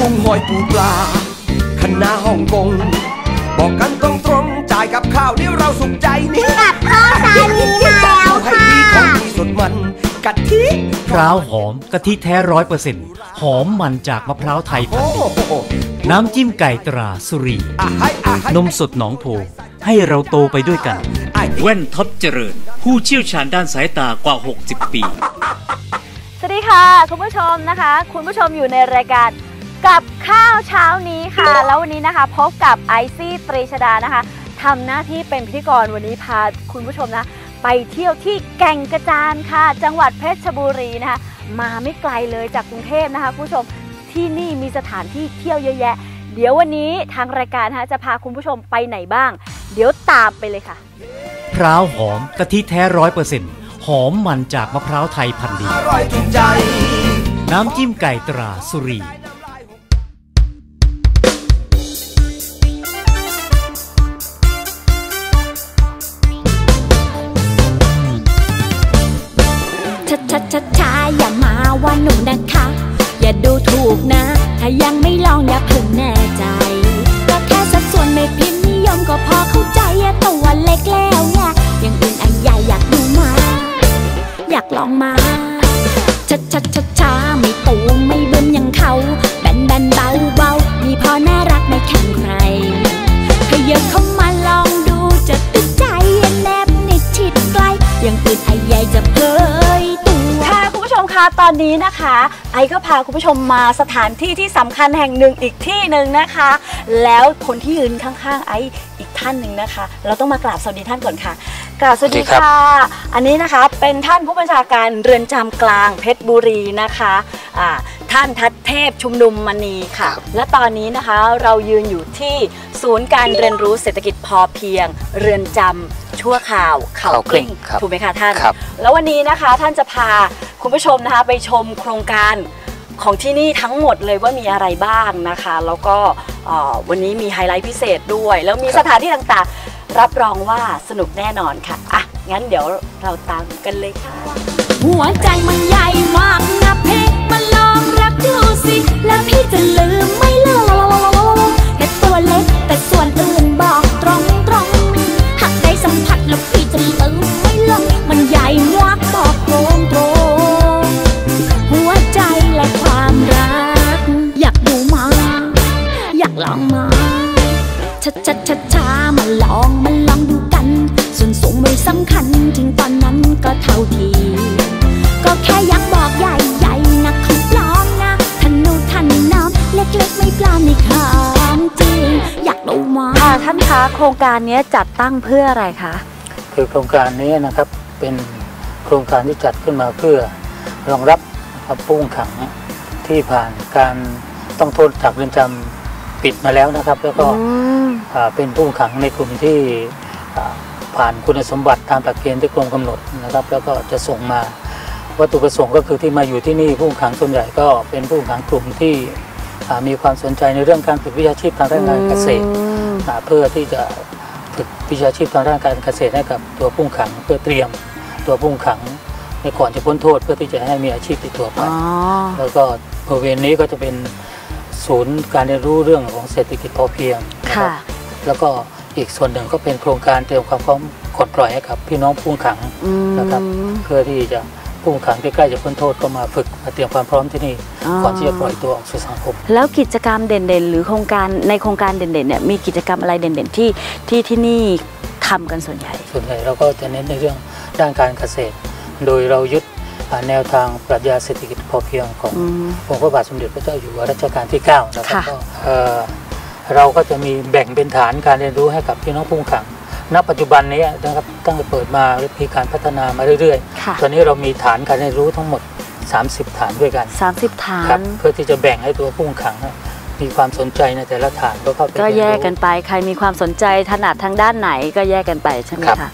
กุ้งหอยปูปลาคณะฮ่องกง บอกกันตรงๆจ่ายกับข้าวเดี๋ยวเราสุขใจนี่กับข้าวสารมีมาแล้วให้ค่ะดีของดีสดมันกะทิพร้าวหอมกะทิแท้ร้อยเปอร์เซ็นต์หอมมันจากมะพร้าวไทยพัโอ้นธุ์ดีโหน้ำจิ้มไก่ตราสุรีอะให้อะให้นมสดหนองโพให้เราโตไปด้วยกันไอ้แว่นท็อปเจริญ ผู้เชี่ยวชาญด้านสายตากว่า 60 ปี สวัสดีค่ะ คุณผู้ชมนะคะ คุณผู้ชมอยู่ในรายการ กับข้าวเช้านี้ค่ะ แล้ววันนี้นะคะพบกับไอซี่ตรีชดานะคะทำหน้าที่เป็นพิธีกรวันนี้พาคุณผู้ชมนะ ไปเที่ยวที่แก่งกระจานค่ะ จังหวัดเพชรบุรีนะคะ มาไม่ไกลเลยจากกรุงเทพนะคะคุณผู้ชมที่นี่มีสถานที่เที่ยวเยอะแยะ เดี๋ยววันนี้ทางรายการนะคะจะพาคุณผู้ชมไปไหนบ้าง เดี๋ยวตามไปเลยค่ะพร้าวหอมกะทิแท้ร้อยเปอร์เซ็นต์หอมมันจากมะพร้าวไทยพันธุ์ดีอร่อยถูกใจน้ำจิ้มไก่ตราสุรี ตัวเล็กแล้วไงอย่างอื่นอันใหญ่อยากดูมา อยากลองมาชัดชัดชัดช้าไม่ตูมไม่เบิ่มอย่างเขาแบนแบนเบาเบามีพอน่ารักไม่แข่งใครขยับเข้ามาลองดูจะติดใจแนบนิดชิดใกล้อย่างอื่นไอ้ใหญ่จะเผยตัวค่ะ คุณผู้ชมคะตอนนี้นะคะ ไอก็พาคุณผู้ชมมาสถานที่ที่สำคัญแห่งหนึ่งอีกที่หนึ่งนะคะ แล้วคนที่ยืนข้างๆ ไออีกท่านหนึ่งนะคะ เราต้องมากราบสวัสดีท่านก่อนค่ะกราบสวัสดีค่ะ อันนี้นะคะเป็นท่านผู้บัญชาการเรือนจำกลางเพชรบุรีนะคะอ่า ท่านทัศเทพชุมนุมมณีค่ะ และตอนนี้นะคะเรายืนอยู่ที่ศูนย์การเรียนรู้เศรษฐกิจพอเพียง เรือนจำชั่วข่าวเขาเขากกลิ้ลิ้งงครับถูกไหมคะท่านครับแล้ววันนี้นะคะท่านจะพาคุณผู้ชมนะคะไปชมโครงการของที่นี่ทั้งหมดเลยว่ามีอะไรบ้างนะคะ แล้วก็เอ่อวันนี้มีไฮไลท์พิเศษด้วย แล้วมีสถานที่ต่างๆ รับรองว่าสนุกแน่นอนค่ะอะงั้นเดี๋ยวเราตามกันเลยค่ะ หัวใจมันใหญ่มากนะเพกมา ลองรักดูสิ แล้วพี่จะลืมไม่ลงแค่ตัวเล็กแต่ส่วนอื่นบอกตรงตรงๆหากได้สัมผัสแล้วพี่จะลืมไม่ลงมันใหญ่มากบอกตรงตรงหัวใจและความรัก อยากดูมา อยากลองมาานคะโครงการนี้จัดตั้งเพื่ออะไรคะคือโครงการนี้นะครับเป็นโครงการที่จัดขึ้นมาเพื่อรองรับนะครับผู้ต้องขังที่ผ่านการต้องโทษจากเรือนจำปิดมาแล้วนะครับ แล้วก็อ่าเป็นผู้ต้องขังในกลุ่มที่อ่าผ่านคุณสมบัติตามหลักเกณฑ์ที่กรมกำหนดนะครับ แล้วก็จะส่งมาวัตถุประสงค์ก็คือที่มาอยู่ที่นี่ผู้ต้องขังส่วนใหญ่ก็เป็นผู้ต้องขังกลุ่มที่อ่า มีความสนใจในเรื่องการฝึกวิชาชีพทางด้านการเกษตรอ่าเพื่อที่จะฝึกวิชาชีพทางด้านการเกษตรให้กับตัวผู้ต้องขังเพื่อเตรียมตัวผู้ต้องขังในก่อนจะพ้นโทษเพื่อที่จะให้มีอาชีพติดตัวไปอ๋อแล้วก็บริเวณนี้ก็จะเป็นศูนย์การเรียนรู้เรื่องของเศรษฐกิจพอเพียงนะคค่ะรับแล้วก็อีกส่วนหนึ่งก็เป็นโครงการเตรียมความพร้อมกดปล่อยให้กับพี่น้องผู้ต้องขังอืมนะครับ เพื่อที่จะ ผู้ต้องขังที่ใกล้จะพ้นโทษก็มาฝึกมาเตรียมความพร้อมที่นี่อ๋อก่อนที่จะปล่อยตัวออกสู่สังคม แล้วกิจกรรมเด่นๆ หรือโครงการในโครงการเด่นๆเนี่ยมีกิจกรรมอะไรเด่นๆ ที่ที่ที่นี่ทำกันส่วนใหญ่ ส่วนใหญ่เราก็จะเน้นในเรื่องด้านการเกษตร โดยเรายึดอ่าแนวทางปรัชญาเศรษฐกิจพอเพียงของอืมองค์พระบาทสมเด็จพระเจ้าอยู่หัวรัชกาลที่9นะครับค่ะก็เอ่อเราก็จะมีแบ่งเป็นฐานการเรียนรู้ให้กับพี่น้องผู้ต้องขัง ณปัจจุบันนี้นะครับตั้งแต่เปิดมามีการพัฒนามาเรื่อยค่ะๆตอนนี้เรามีฐานการเรียนรู้ทั้งหมด 30 ฐานด้วยกัน 30 ฐาครับนเพื่อที่จะแบ่งให้ตัวผู้ต้องขังเนี่ยมีความสนใจในแต่ละฐานก็เข้าไปก็เรีนรู้แยกกันไป ใครมีความสนใจถนัดทางด้านไหนก็แยกกันไปใช่ไหมครับคะ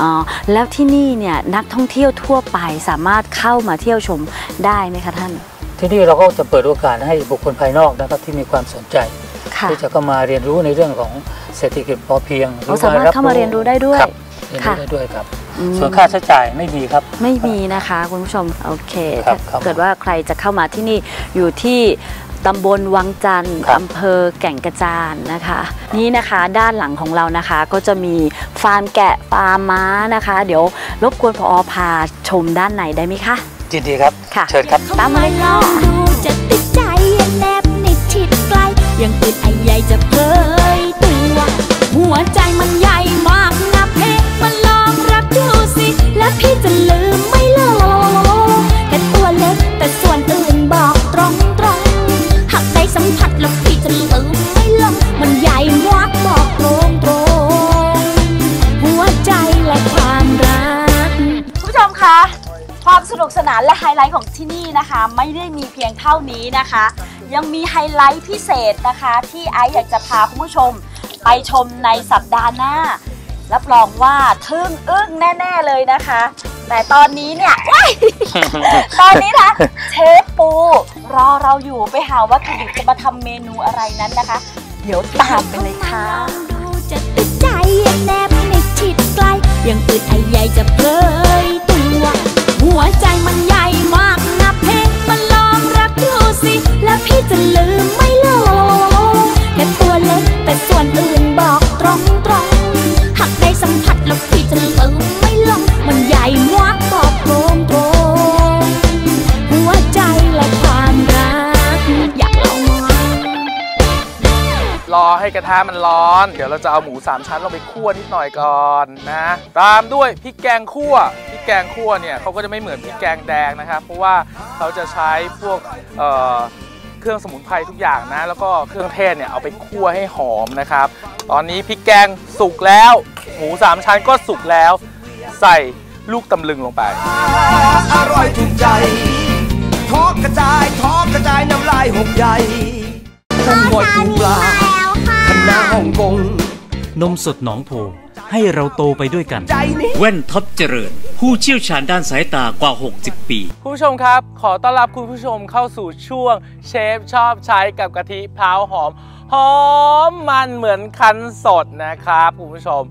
อ๋อแล้วที่นี่เนี่ยนักท่องเที่ยวทั่วไปสามารถเข้ามาเที่ยวชมได้ไหมคะท่าน ที่นี่เราก็จะเปิดโอกาสให้บุคคลภายนอกนะครับที่มีความสนใจค่ะ ที่จะเข้ามาเรียนรู้ในเรื่องของเศรษฐกิจพอเพียงเราสามารถเข้ามาเรียนรู้ได้ด้วยครับเรียนรู้ค่ะได้ด้วยครับอืมส่วนค่าใช้จ่ายไม่มีครับ ไม่มีนะคะคุณผู้ชมโอเคครัถ้าบครับเกิดว่าใครจะเข้ามาที่นี่อยู่ที่ตำบลวังจันทร์ครับอำเภอแก่งกระจานนะคะ นี่นะคะด้านหลังของเรานะคะก็จะมีฟาร์มแกะฟาร์มม้านะคะ เดี๋ยวรบกวนพอพาชมด้านในได้ไหมคะยินดีครับค่ะเชิญครับ ตามมาเลยลค่ะ ย่างอื่นไอ้ใหญ่จะเผยตัว หัวใจมันใหญ่มากนะเพมาลองรักดูสิ แล้วพี่จะลืมไม่ลงแค่ตัวเล็กแต่ส่วนอื่นบอกตรงตรงหากได้สัมผัสแล้วพี่จะลืมไม่ลงมันใหญ่มากบอกตรงตรงหัวใจและความรักคุณผู้ชมคะความสนุกสนานและไฮไลท์ของที่นี่นะคะ ไม่ได้มีเพียงเท่านี้นะคะ ยังมีไฮไลท์พิเศษนะคะ ที่ไอซ์อยากจะพาคุณผู้ชม ไปชมในสัปดาห์หน้า รับรองว่าทึ่งอึ้งแน่ๆเลยนะคะ แต่ตอนนี้เนี่ยว้ายตอนนี้นะเชฟปู รอเราอยู่ไปหาวัตถุดิบจะมาทำเมนูอะไรนั้นนะคะ เดี๋ยวตามไปเลยค่ะ ดูจะติดใจแนบนิดชิดไกลย่างอื่นไอใหญ่จะเผยตัว หัวใจมันใหญ่ รอให้กระทะมันร้อน เดี๋ยวเราจะเอาหมูสามชั้นลงไปคั่วนิดหน่อยก่อนนะ ตามด้วยพริกแกงคั่วพริกแกงคั่วเนี่ยเขาก็จะไม่เหมือนพริกแกงแดงนะครับ เพราะว่าเขาจะใช้พวกเอ่อเครื่องสมุนไพรทุกอย่างนะ แล้วก็เครื่องเทศเนี่ยเอาไปคั่วให้หอมนะครับ ตอนนี้พริกแกงสุกแล้ว หมูสามชั้นก็สุกแล้ว ใส่ลูกตำลึงลงไป อร่อยถูกใจทอกกระจายทอกกระจายน้ำลายหกใหญ่กุ้งหอยปูปลาแล้วค่ะคณะ ฮ่องกงนมสดหนองโพให้เราโตไปด้วยกันใจนี่แว่นท็อปเจริญ ผู้เชี่ยวชาญด้านสายตากว่า 60 ปี คุณผู้ชมครับ ขอต้อนรับคุณผู้ชมเข้าสู่ช่วง เชฟชอบใช้กับกะทิพร้าวหอม หอมมันเหมือนคั้นสดนะครับคุณผู้ชม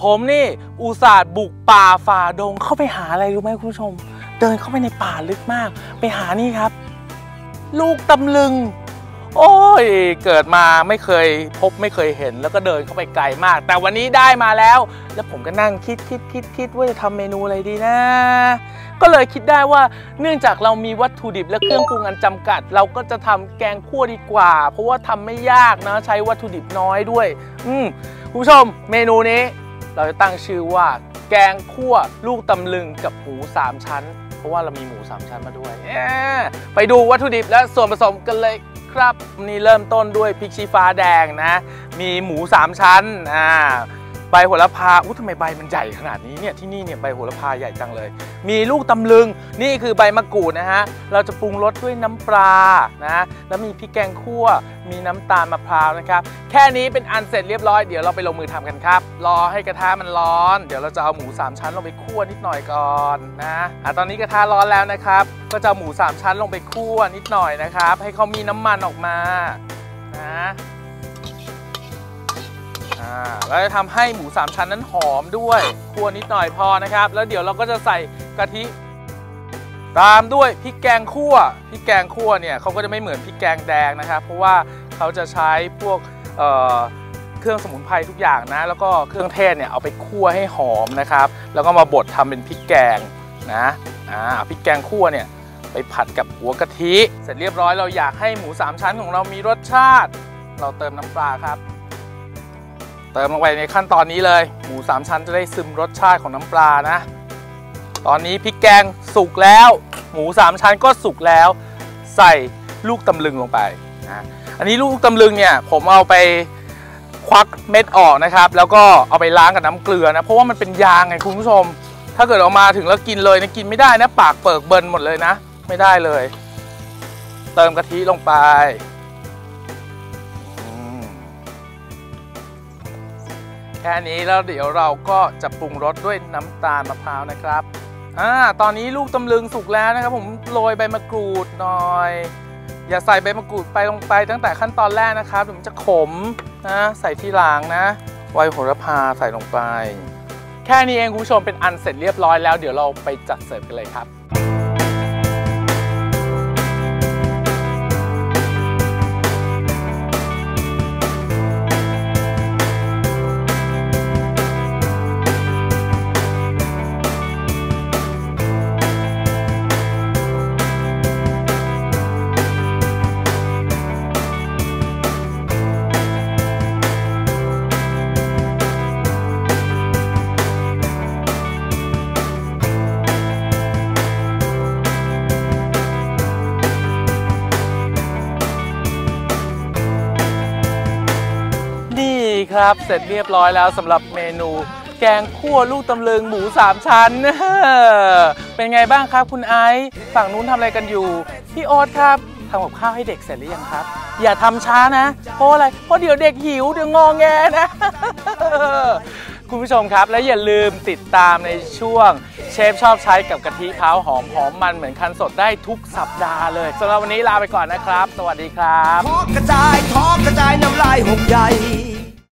ผมนี่อุตส่าห์บุกป่าฝ่าดงเข้าไปหาอะไรรู้ไหมคุณผู้ชม เดินเข้าไปในป่าลึกมาก ไปหานี่ครับ ลูกตำลึง โอ้ย เกิดมาไม่เคยพบไม่เคยเห็นแล้วก็เดินเข้าไปไกลมาก แต่วันนี้ได้มาแล้ว แล้วผมก็นั่งคิดคิดคิดคิดว่าจะทำเมนูอะไรดีนะ ก็เลยคิดได้ว่าเนื่องจากเรามีวัตถุดิบและเครื่องปรุงอันจำกัด เราก็จะทำแกงคั่วดีกว่า เพราะว่าทำไม่ยากนะใช้วัตถุดิบน้อยด้วย อืมคุณผู้ชมเมนูนี้ เราจะตั้งชื่อว่า แกงคั่วลูกตำลึงกับหมูสามชั้น ราะว่าเรามีหมูสามชั้นมาด้วย ไปดูวัตถุดิบและส่วนผสมกันเลยครับนี่เริ่มต้นด้วยพริกชี้ฟ้าแดงนะ มีหมูสามชั้นอ่า ใบโหระพาอู้ทำไมใบมันใหญ่ขนาดนี้เนี่ยที่นี่เนี่ยใบโหระพาใหญ่จังเลย มีลูกตำลึงนี่คือใบมะกรูดนะฮะเราจะปรุงรสด้วยน้ำปลานะแล้วมีพริกแกงคั่ว มีน้ำตาลมะพร้าวนะครับแค่นี้เป็นอันเสร็จเรียบร้อยเดี๋ยวเราไปลงมือทำกันครับ รอให้กระทะมันร้อน เดี๋ยวเราจะเอาหมูสามชั้นลงไปคั่วนิดหน่อยก่อนนะอะตอนนี้กระทะร้อนแล้วนะครับ ก็จะหมูสามชั้นลงไปคั่วนิดหน่อยนะครับ ให้เขามีน้ำมันออกมานะ แล้วจะทำให้หมูสามชั้นนั้นหอมด้วยคั่วนิดหน่อยพอนะครับ แล้วเดี๋ยวเราก็จะใส่กะทิ ตามด้วยพริกแกงคั่วพริกแกงคั่วเนี่ยเขาก็จะไม่เหมือนพริกแกงแดงนะครับ เพราะว่าเขาจะใช้พวกเเครื่องสมุนไพรทุกอย่างนะ แล้วก็เครื่องเทศเนี่ยเอาไปคั่วให้หอมนะครับ แล้วก็มาบดทำเป็นพริกแกงนะอ่าพริกแกงคั่วเนี่ยไปผัดกับหัวกะทิ เสร็จเรียบร้อยเราอยากให้หมูสามชั้นของเรามีรสชาติ เราเติมน้ำปลาครับ เติมลงไปในขั้นตอนนี้เลย หมูสามชั้นจะได้ซึมรสชาติของน้ำปลานะ ตอนนี้พริกแกงสุกแล้ว หมูสามชั้นก็สุกแล้ว ใส่ลูกตำลึงลงไปนะอันนี้ลูกตำลึงเนี่ยผมเอาไปควักเม็ดออกนะครับ แล้วก็เอาไปล้างกับน้ำเกลือนะเพราะว่ามันเป็นยางไงคุณผู้ชม ถ้าเกิดเอามาถึงแล้วกินเลยนะกินไม่ได้นะปากเปิกเบิร์นหมดเลยนะ ไม่ได้เลย เติมกะทิลงไป ค่นี้แล้วเดี๋ยวเราก็จะปรุงรสด้วยน้ำตาลมะพร้าวนะครับอ่าตอนนี้ลูกตำลึงสุกแล้วนะครับ ผมโรยใบมะกรูดหน่อย อย่าใส่ใบมะกรูดไปลงไปตั้งแต่ขั้นตอนแรกนะครับเดี๋ยวมันจะขมนะใส่ที่หลังนะใบโหระพาใส่ลงไป แค่นี้เองคุณผู้ชมเป็นอันเสร็จเรียบร้อยแล้วเดี๋ยวเราไปจัดเสิร์ฟกันเลยครับ ครับ เสร็จเรียบร้อยแล้วสำหรับเมนู แกงคั่วลูกตำลึงหมูสามชั้น เป็นไงบ้างครับคุณไอซ์ฝั่งนู้นทำอะไรกันอยู่ พี่โอ๊ตครับทำกับข้าวให้เด็กเสร็จหรือยังครับ อย่าทำช้านะ เพราะอะไร เพราะเดี๋ยวเด็กหิวเดี๋ยวงอแงนะ คุณผู้ชมครับ และอย่าลืมติดตามในช่วง เชฟชอบใช้กับกะทิเท้าหอมหอมมันเหมือนคันสดได้ทุกสัปดาห์เลยสำหรับวันนี้ลาไปก่อนนะครับ สวัสดีครับทอกกระจายทอกระจายน้ำลายหกใหญ่